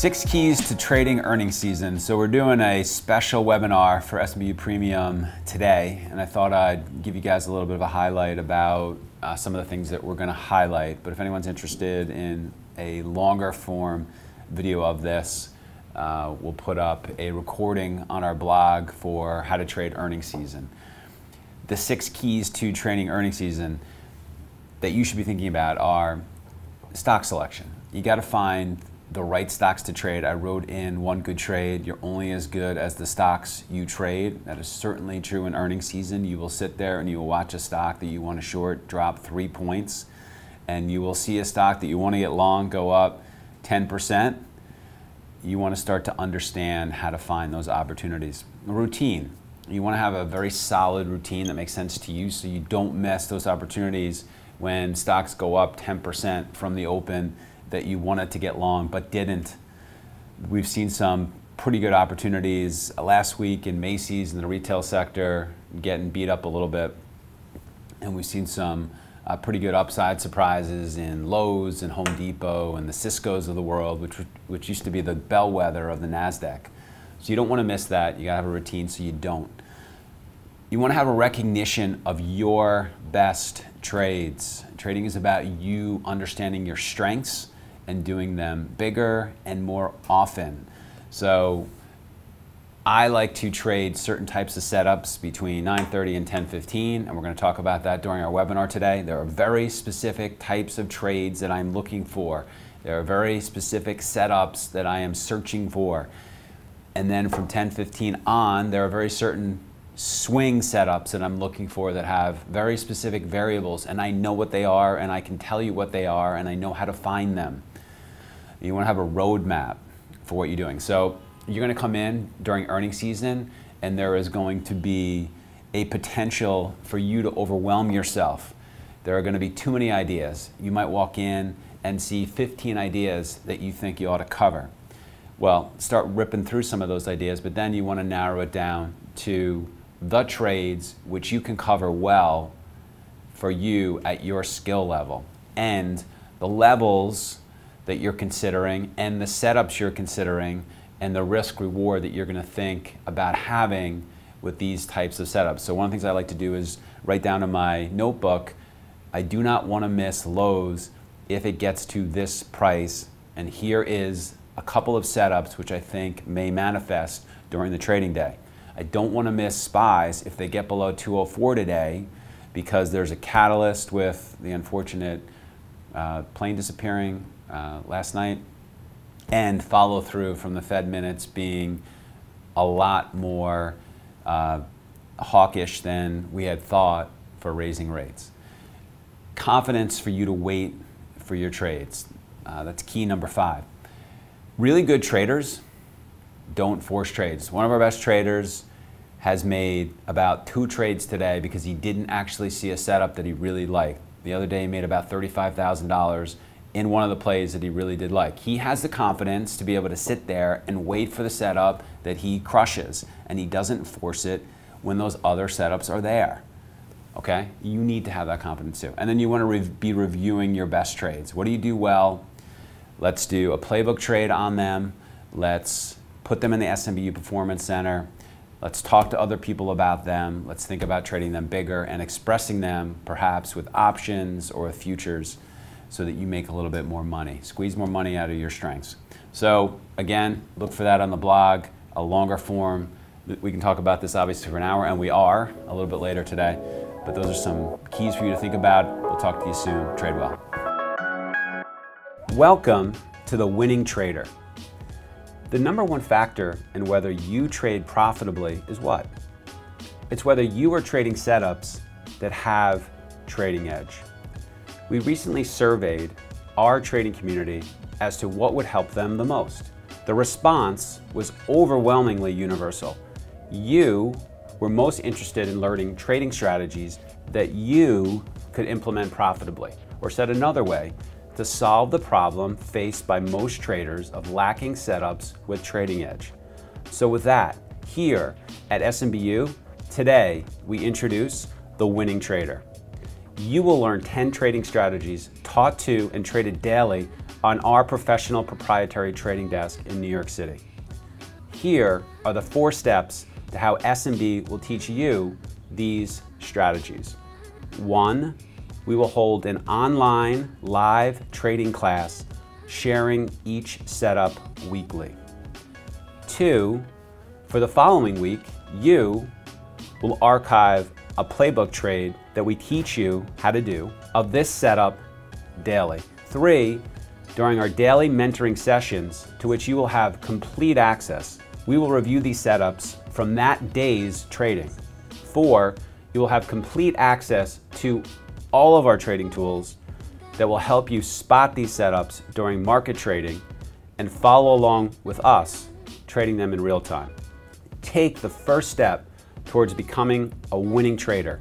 Six keys to trading earnings season. So we're doing a special webinar for SMBU Premium today, and I thought I'd give you guys a little bit of a highlight about uh, some of the things that we're going to highlight. But if anyone's interested in a longer form video of this, uh, we'll put up a recording on our blog for how to trade earnings season. The six keys to trading earnings season that you should be thinking about are stock selection. You got to find the right stocks to trade. I wrote in one good trade. You're only as good as the stocks you trade. That is certainly true in earnings season. You will sit there and you will watch a stock that you want to short drop three points, and you will see a stock that you want to get long go up 10%. You want to start to understand how to find those opportunities. routine. You want to have a very solid routine that makes sense to you so you don't miss those opportunities when stocks go up 10% from the open that you wanted to get long but didn't. We've seen some pretty good opportunities last week in Macy's in the retail sector getting beat up a little bit. And we've seen some uh, pretty good upside surprises in Lowe's and Home Depot and the Cisco's of the world, which, which used to be the bellwether of the NASDAQ. So you don't want to miss that. You got to have a routine so you don't. You want to have a recognition of your best trades. Trading is about you understanding your strengths and doing them bigger and more often. So I like to trade certain types of setups between 9.30 and 10.15, and we're going to talk about that during our webinar today. There are very specific types of trades that I'm looking for. There are very specific setups that I am searching for. And then from 10.15 on, there are very certain swing setups that I'm looking for that have very specific variables, and I know what they are, and I can tell you what they are, and I know how to find them. You want to have a roadmap for what you're doing. So you're going to come in during earnings season, and there is going to be a potential for you to overwhelm yourself. There are going to be too many ideas. You might walk in and see 15 ideas that you think you ought to cover. Well, start ripping through some of those ideas, but then you want to narrow it down to the trades which you can cover well for you at your skill level and the levels that you're considering and the setups you're considering and the risk reward that you're going to think about having with these types of setups. So one of the things I like to do is write down in my notebook, I do not want to miss Lowe's if it gets to this price and here is a couple of setups which I think may manifest during the trading day. I don't want to miss SPYs if they get below 204 today because there's a catalyst with the unfortunate uh, plane disappearing uh, last night, and follow through from the Fed minutes being a lot more uh, hawkish than we had thought for raising rates. Confidence for you to wait for your trades. Uh, that's key number five. Really good traders don't force trades. One of our best traders has made about two trades today because he didn't actually see a setup that he really liked. The other day he made about $35,000 in one of the plays that he really did like. He has the confidence to be able to sit there and wait for the setup that he crushes, and he doesn't force it when those other setups are there. Okay? You need to have that confidence too. And then you want to re be reviewing your best trades. What do you do well? Let's do a playbook trade on them. Let's put them in the SMBU Performance Center. Let's talk to other people about them. Let's think about trading them bigger and expressing them perhaps with options or with futures so that you make a little bit more money. Squeeze more money out of your strengths. So again, look for that on the blog, a longer form. We can talk about this obviously for an hour, and we are a little bit later today. But those are some keys for you to think about. We'll talk to you soon. Trade well. Welcome to the winning trader. The number one factor in whether you trade profitably is what? It's whether you are trading setups that have trading edge. We recently surveyed our trading community as to what would help them the most. The response was overwhelmingly universal. You were most interested in learning trading strategies that you could implement profitably. Or said another way, to solve the problem faced by most traders of lacking setups with trading edge. So with that, here at SMBU, today we introduce the winning trader you will learn 10 trading strategies taught to and traded daily on our professional proprietary trading desk in New York City. Here are the four steps to how SMB will teach you these strategies. One, we will hold an online live trading class sharing each setup weekly. Two, for the following week, you will archive a playbook trade that we teach you how to do of this setup daily. Three, during our daily mentoring sessions, to which you will have complete access, we will review these setups from that day's trading. Four, you will have complete access to all of our trading tools that will help you spot these setups during market trading and follow along with us trading them in real time. Take the first step towards becoming a winning trader